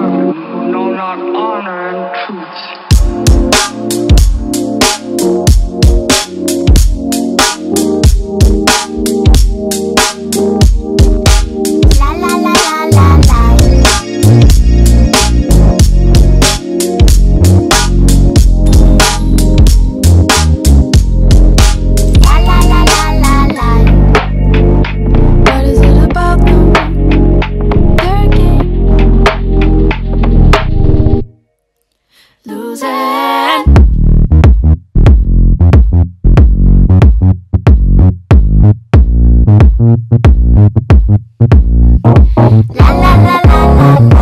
power, know not honor and truth. Thank you.